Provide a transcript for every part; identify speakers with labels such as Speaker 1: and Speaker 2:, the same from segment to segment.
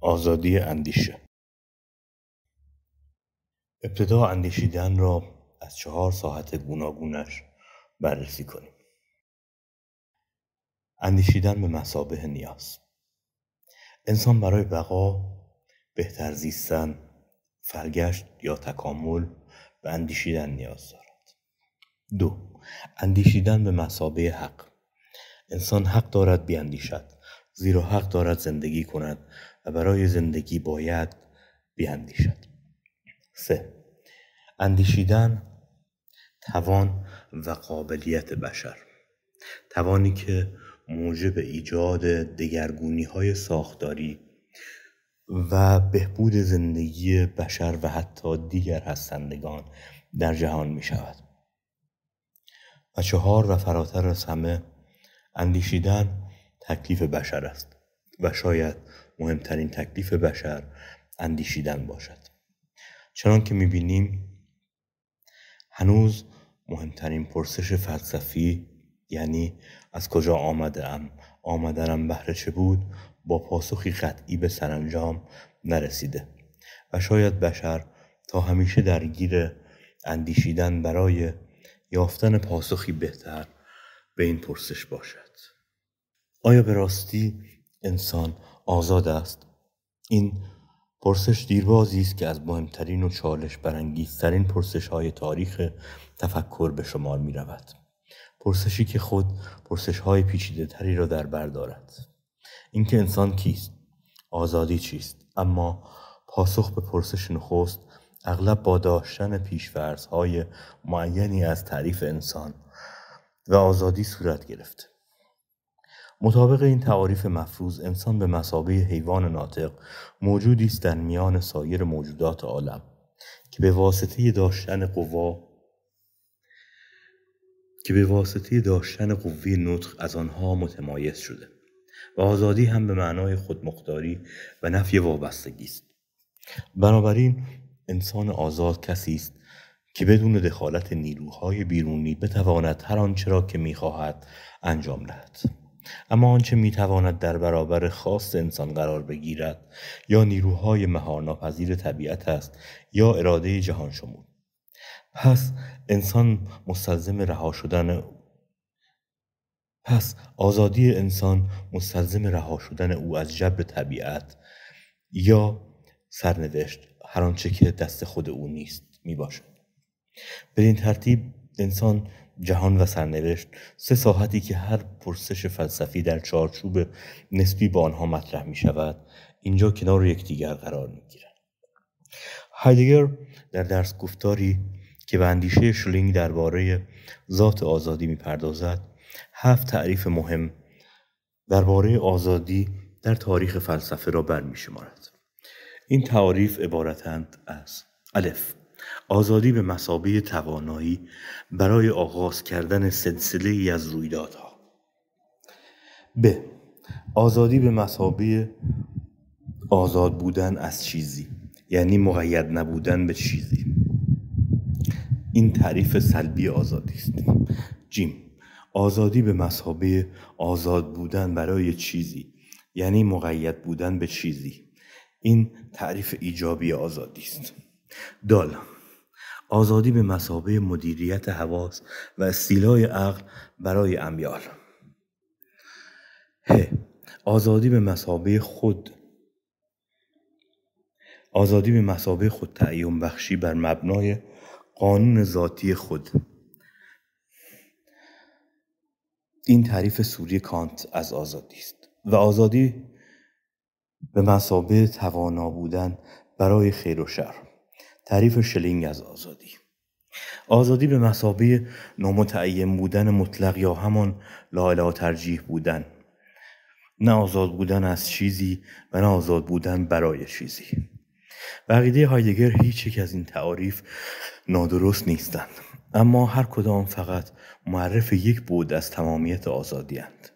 Speaker 1: آزادی اندیشه. ابتدا اندیشیدن را از چهار ساحت گوناگونش بررسی کنیم. اندیشیدن به مثابه نیاز. انسان برای بقا بهتر زیستن فرگشت یا تکامل به اندیشیدن نیاز دارد. دو اندیشیدن به مثابه حق. انسان حق دارد بیاندیشد. زیرا حق دارد زندگی کند و برای زندگی باید بیاندیشد سه. اندیشیدن توان و قابلیت بشر. توانی که موجب ایجاد دگرگونی های ساختاری و بهبود زندگی بشر و حتی دیگر هستندگان در جهان می شود و چهار و فراتر از همه اندیشیدن تکلیف بشر است و شاید مهمترین تکلیف بشر اندیشیدن باشد. چنان که می‌بینیم هنوز مهمترین پرسش فلسفی یعنی از کجا آمده ام آمدنم بهره چه بود با پاسخی قطعی به سرانجام نرسیده و شاید بشر تا همیشه درگیر اندیشیدن برای یافتن پاسخی بهتر به این پرسش باشد. آیا به راستی انسان آزاد است این پرسش دیربازی است که از مهمترین و چالش برانگیزترین پرسش های تاریخ تفکر به شمار می رود. پرسشی که خود پرسش های پیچیده تری را در بر دارد. اینکه انسان کیست؟ آزادی چیست؟ اما پاسخ به پرسش نخست اغلب با داشتن پیشفرض های معینی از تعریف انسان و آزادی صورت گرفته. مطابق این تعاریف مفروض انسان به مسابه حیوان ناطق موجودی است در میان سایر موجودات عالم که به واسطه داشتن قوا که به واسطه داشتن قوی نطق از آنها متمایز شده و آزادی هم به معنای خودمختاری و نفی وابستگی است. بنابراین انسان آزاد کسی است که بدون دخالت نیروهای بیرونی بتواند هر آنچه را که می‌خواهد انجام دهد. اما آنچه می‌تواند در برابر خاص انسان قرار بگیرد یا نیروهای مهارناپذیر طبیعت است یا اراده جهان شمول. پس انسان مستلزم رها شدن پس آزادی انسان مستلزم رها شدن او از جبر طبیعت یا سرنوشت هر آنچه که دست خود او نیست می باشد بدین ترتیب انسان جهان و سرنوشت سه ساحتی که هر پرسش فلسفی در چارچوب نسبی با آنها مطرح می شود اینجا کنار یکدیگر قرار می گیرند هایدگر در درس گفتاری که به اندیشه شلینگ درباره ذات آزادی می پردازد هفت تعریف مهم درباره آزادی در تاریخ فلسفه را برمی شمارد. این تعاریف عبارتند از الف آزادی به مسابه توانایی برای آغاز کردن سلسله ای از رویدادها. ب. آزادی به مسابه آزاد بودن از چیزی یعنی مقید نبودن به چیزی. این تعریف سلبی آزادی است. جیم. آزادی به مسابه آزاد بودن برای چیزی یعنی مقید بودن به چیزی. این تعریف ایجابی آزادی است. دال. آزادی به مسابه مدیریت حواس و استیلای عقل برای امیال. ه آزادی به مسابه خود. آزادی به مسابه خود تعیین بخشی بر مبنای قانون ذاتی خود. این تعریف سوری کانت از آزادی است و آزادی به مسابه توانا بودن برای خیر و شر. تعریف شلینگ از آزادی. آزادی به مسابه نامتعین بودن مطلق یا همان لا ترجیح بودن. نه آزاد بودن از چیزی و نه آزاد بودن برای چیزی. بقیده هایدگر هیچ یک از این تعاریف نادرست نیستند. اما هر کدام فقط معرف یک بود از تمامیت آزادی هند.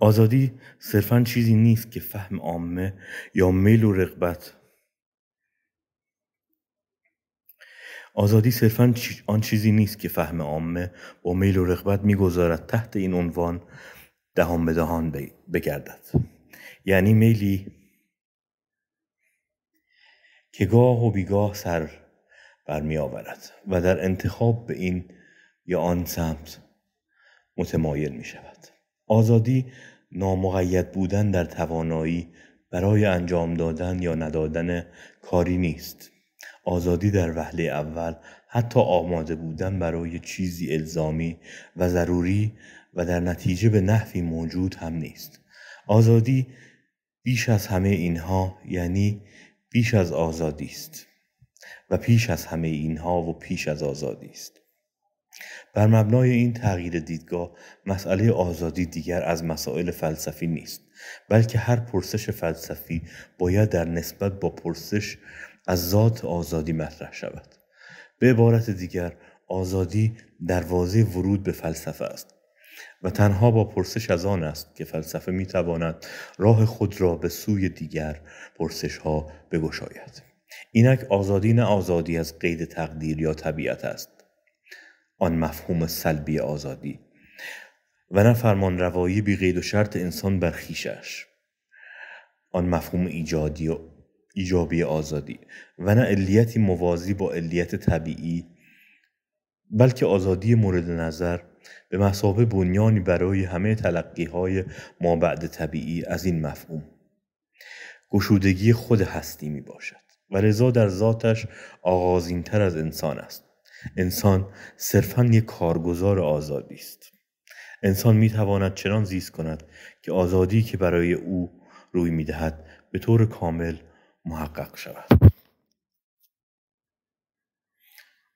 Speaker 1: آزادی صرفا چیزی نیست که فهم عامه یا میل و رغبت آزادی صرفا آن چیزی نیست که فهم عامه با میل و رغبت می‌گذارد تحت این عنوان دهان به دهان بگردد. یعنی میلی که گاه و بیگاه سر برمی آورد و در انتخاب به این یا آن سمت متمایل می شود. آزادی نامقید بودن در توانایی برای انجام دادن یا ندادن کاری نیست. آزادی در وهله اول حتی آماده بودن برای چیزی الزامی و ضروری و در نتیجه به نحوی موجود هم نیست. آزادی بیش از همه اینها یعنی بیش از آزادی است و پیش از همه اینها و پیش از آزادی است. بر مبنای این تغییر دیدگاه مسئله آزادی دیگر از مسائل فلسفی نیست بلکه هر پرسش فلسفی باید در نسبت با پرسش از ذات آزادی مطرح شود. به عبارت دیگر آزادی دروازه ورود به فلسفه است و تنها با پرسش از آن است که فلسفه می تواند راه خود را به سوی دیگر پرسش ها بگشاید. اینک آزادی نه آزادی از قید تقدیر یا طبیعت است. آن مفهوم سلبی آزادی و نه فرمان روایی بی قید و شرط انسان بر خیشش. آن مفهوم ایجادی و ایجابی آزادی و نه علیتی موازی با علیت طبیعی بلکه آزادی مورد نظر به مسابه بنیانی برای همه تلقی های ما بعد طبیعی از این مفهوم. گشودگی خود هستی می باشد و رضا در ذاتش آغازین تر از انسان است. انسان صرفا یک کارگزار آزادی است. انسان می تواند چنان زیست کند که آزادی که برای او روی می دهد به طور کامل محقق شود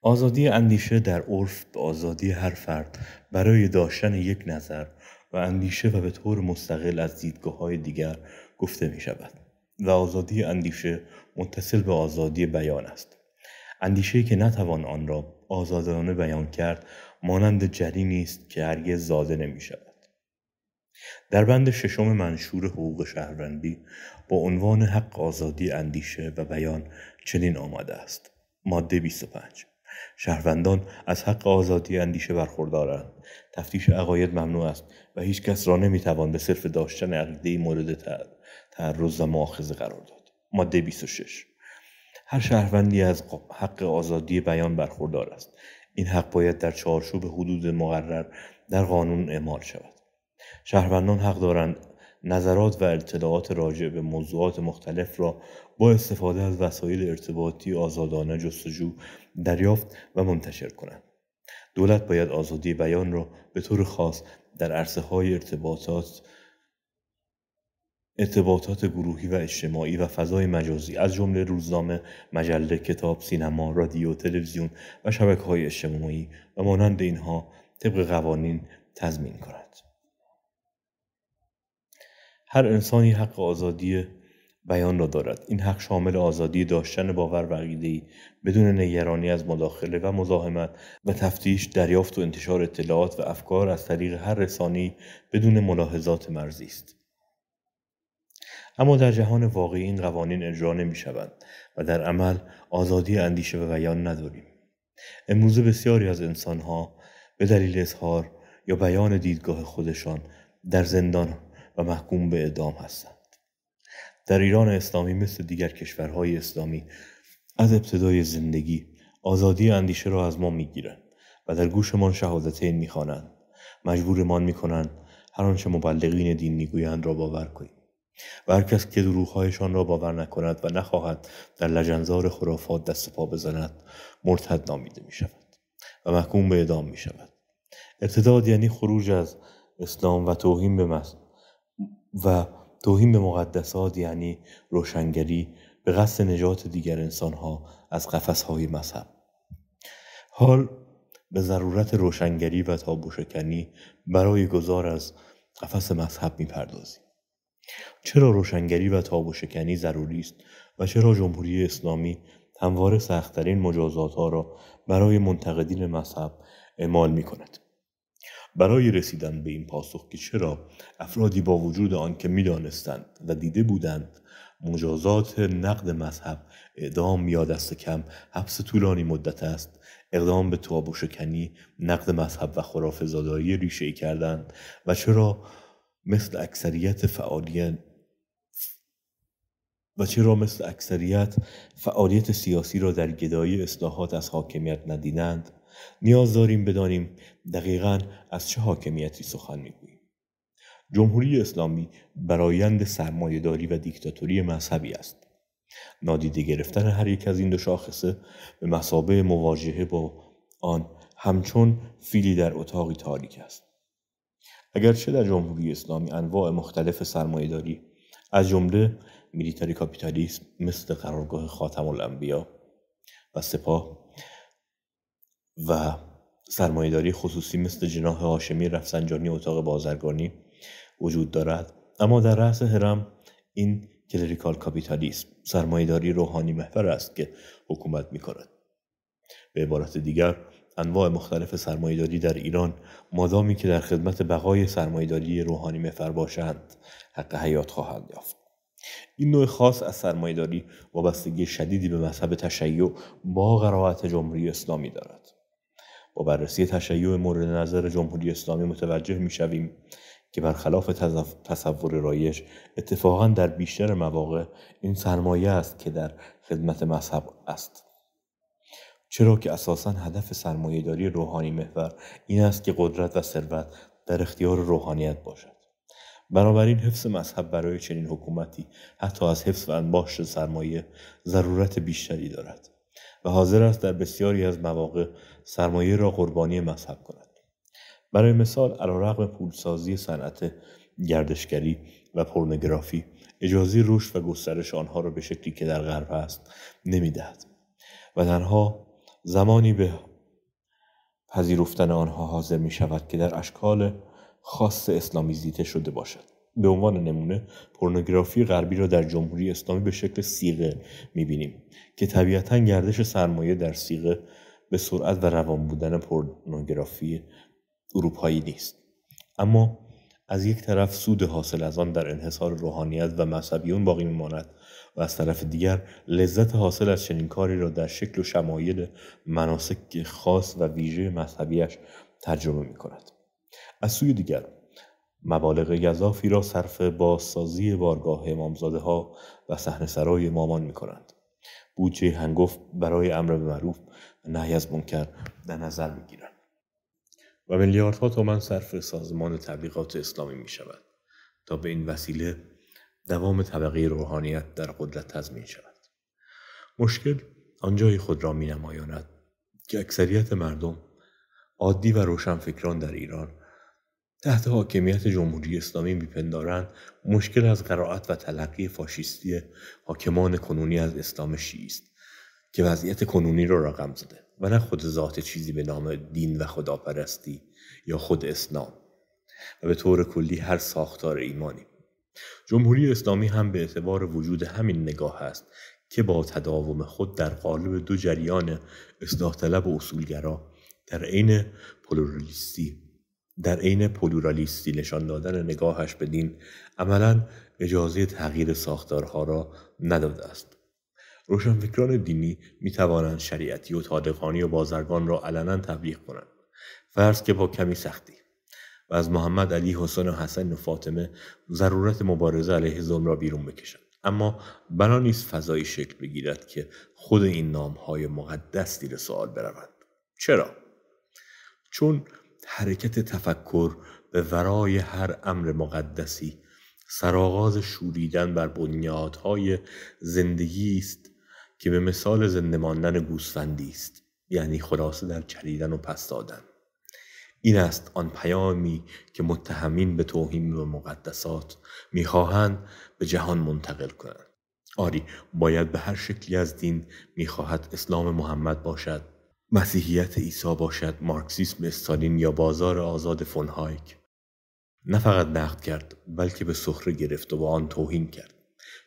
Speaker 1: آزادی اندیشه در عرف به آزادی هر فرد برای داشتن یک نظر و اندیشه و به طور مستقل از دیدگاه های دیگر گفته می شود و آزادی اندیشه متصل به آزادی بیان است اندیشه که نتوان آن را آزادانه بیان کرد مانند جری است که هرگز زاده نمی شود. در بند ششم منشور حقوق شهروندی با عنوان حق آزادی اندیشه و بیان چنین آمده است. ماده 25 شهروندان از حق آزادی اندیشه برخوردارند. تفتیش عقاید ممنوع است و هیچ کس را نمی‌توان به صرف داشتن عقیده مورد تعرض و مؤاخذه قرار داد. ماده 26 هر شهروندی از حق آزادی بیان برخوردار است. این حق باید در چارچوب حدود مقرر در قانون اعمال شود. شهروندان حق دارند نظرات و اطلاعات راجع به موضوعات مختلف را با استفاده از وسایل ارتباطی آزادانه جستجو دریافت و منتشر کنند دولت باید آزادی بیان را به طور خاص در عرصه های ارتباطات ارتباطات گروهی و اجتماعی و فضای مجازی از جمله روزنامه، مجله، کتاب، سینما، رادیو، تلویزیون و شبکه های اجتماعی و مانند اینها طبق قوانین تضمین کند. هر انسانی حق آزادی بیان را دارد این حق شامل آزادی داشتن باور و عقیدهای بدون نگرانی از مداخله و مزاحمت و تفتیش دریافت و انتشار اطلاعات و افکار از طریق هر رسانی بدون ملاحظات مرزی است اما در جهان واقعی این قوانین اجرا نمی شوند و در عمل آزادی اندیشه و بیان نداریم. امروزه بسیاری از انسانها به دلیل اظهار یا بیان دیدگاه خودشان در زندان و محکوم به اعدام هستند. در ایران اسلامی مثل دیگر کشورهای اسلامی از ابتدای زندگی آزادی اندیشه را از ما می‌گیرند و در گوشمان شهادتین می‌خوانند مجبورمان می‌کنند هر آنچه مبلغین دین می‌گویند را باور کنیم و هر کس که دروغهایشان را باور نکند و نخواهد در لجنزار خرافات دست پا بزند مرتد نامیده می شود و محکوم به اعدام می شود ارتداد یعنی خروج از اسلام و توهین به و توهین به مقدسات یعنی روشنگری به قصد نجات دیگر انسانها از قفسهای مذهب حال به ضرورت روشنگری و تابوشکنی برای گذار از قفس مذهب می‌پردازیم چرا روشنگری و تاب شکنی ضروری است و چرا جمهوری اسلامی همواره سختترین مجازات ها را برای منتقدین مذهب اعمال می کند. برای رسیدن به این پاسخ که چرا افرادی با وجود آنکه می‌دانستند و دیده بودند مجازات نقد مذهب اعدام یا دست کم حبس طولانی مدت است اقدام به تواب و شکنی نقد مذهب و خرافه زاداری ریشه ای کردند و چرا مثل اکثریت فعالین و چرا مثل اکثریت فعالیت سیاسی را در گدایی اصلاحات از حاکمیت ندیدند نیاز داریم بدانیم دقیقا از چه حاکمیتی سخن می‌گوییم. جمهوری اسلامی برایند سرمایهداری و دیکتاتوری مذهبی است. نادیده گرفتن هر یک از این دو شاخصه به مسابه مواجهه با آن همچون فیلی در اتاقی تاریک است. اگرچه در جمهوری اسلامی انواع مختلف سرمایهداری از جمله میلیتاری کاپیتالیسم مثل قرارگاه خاتم الانبیا و سپاه و سرمایهداری خصوصی مثل جناح هاشمی رفسنجانی اتاق بازرگانی وجود دارد. اما در رأس هرم این کلریکال کاپیتالیسم سرمایهداری روحانی محور است که حکومت می کند. به عبارت دیگر انواع مختلف سرمایهداری در ایران مادامی که در خدمت بقای سرمایهداری روحانی محور باشند حق حیات خواهند یافت. این نوع خاص از سرمایهداری وابستگی شدیدی به مذهب تشیع با قرائت جمهوری اسلامی دارد. بررسی تشیع مورد نظر جمهوری اسلامی متوجه می شویم که برخلاف تصور رایش اتفاقا در بیشتر مواقع این سرمایه است که در خدمت مذهب است. چرا که اساسا هدف سرمایهداری روحانی محور این است که قدرت و ثروت در اختیار روحانیت باشد. بنابراین حفظ مذهب برای چنین حکومتی حتی از حفظ و انباشت سرمایه ضرورت بیشتری دارد. و حاضر است در بسیاری از مواقع سرمایه را قربانی مذهب کند. برای مثال علیرغم پولسازی صنعت گردشگری و پورنوگرافی اجازه رشد و گسترش آنها را به شکلی که در غرب است نمی‌دهد و تنها زمانی به پذیرفتن آنها حاضر می شود که در اشکال خاص اسلامی زیده شده باشد. به عنوان نمونه پورنوگرافی غربی را در جمهوری اسلامی به شکل سیغه می‌بینیم که طبیعتا گردش سرمایه در سیغه به سرعت و روان بودن پورنوگرافی اروپایی نیست اما از یک طرف سود حاصل از آن در انحصار روحانیت و مذهبیون باقی میماند و از طرف دیگر لذت حاصل از چنین کاری را در شکل و شمایل مناسک خاص و ویژه مذهبیش ترجمه می کند. از سوی دیگر مبالغ گذافی را صرف بازسازی بارگاه امامزاده ها و صحنه سرای مامان می کنند. بودجه هنگفت برای امر به معروف و نهی از منکر در نظر می گیرند. و میلیاردها تومن صرف سازمان تبلیغات اسلامی می شود تا به این وسیله دوام طبقه روحانیت در قدرت تضمین شود مشکل آنجای خود را می نمایاند که اکثریت مردم عادی و روشنفکران در ایران تحت حاکمیت جمهوری اسلامی میپندارند مشکل از قرائت و تلقی فاشیستی حاکمان کنونی از اسلام شیعی است که وضعیت کنونی را رقم زده و نه خود ذات چیزی به نام دین و خداپرستی یا خود اسلام. و به طور کلی هر ساختار ایمانی. جمهوری اسلامی هم به اعتبار وجود همین نگاه است که با تداوم خود در قالب دو جریان اصلاح طلب و اصولگرا در عین پلورالیستی در عین پلورالیستی نشان دادن نگاهش به دین عملا اجازه تغییر ساختارها را نداده است. روشنفکران دینی می توانند شریعتی و طالقانی و بازرگان را علنا تبلیغ کنند. فرض که با کمی سختی. و از محمد علی حسین و حسن و فاطمه ضرورت مبارزه علیه ظلم را بیرون بکشند. اما بنا نیست فضایی شکل بگیرد که خود این نامهای مقدس دیر سوال بروند. چرا؟ چون حرکت تفکر به ورای هر امر مقدسی. سرآغاز شوریدن بر بنیادهای زندگی است که به مثال زنده ماندن گوسفندی است یعنی خلاصه در چریدن و پس دادن. این است آن پیامی که متهمین به توهین به مقدسات می‌خواهند به جهان منتقل کنند. آری باید به هر شکلی از دین می‌خواهد اسلام محمد باشد. مسیحیت عیسی باشد مارکسیسم استالین یا بازار آزاد فونهایک. نه فقط نقد کرد بلکه به سخره گرفت و با آن توهین کرد.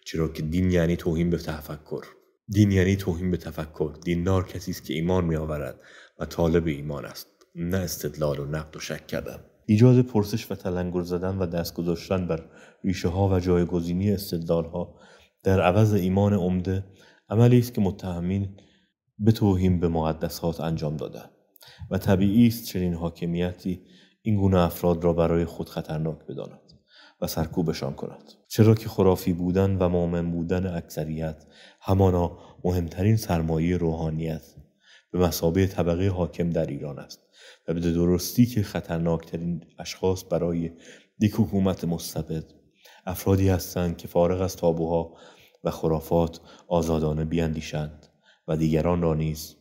Speaker 1: چرا که دین یعنی توهین به تفکر. دین یعنی توهین به تفکر. دیندار کسی است که ایمان می آورد و طالب ایمان است نه استدلال و نقد و شک کردن. ایجاد پرسش و تلنگر زدن و دست گذاشتن بر ریشه ها و جایگزینی استدلال ها در عوض ایمان عمده عملی است که متهمین به توهین به مقدسات انجام دادن و طبیعی است چنین حاکمیتی این گونه افراد را برای خود خطرناک بداند و سرکوبشان کند. چرا که خرافی بودن و مؤمن بودن اکثریت همانا مهمترین سرمایه روحانیت به مسابه طبقه حاکم در ایران است و به درستی که خطرناکترین اشخاص برای یک حکومت مستبد افرادی هستند که فارغ از تابوها و خرافات آزادانه بیاندیشند. و دیگران را نیز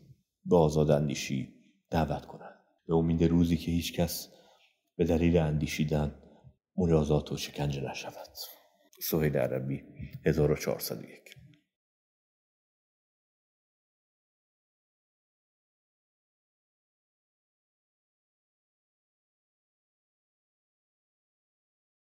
Speaker 1: به آزاد اندیشی دعوت کنند. به امید روزی که هیچ کس به دلیل اندیشیدن مجازات و شکنجه نشود. سهیل عربی 1401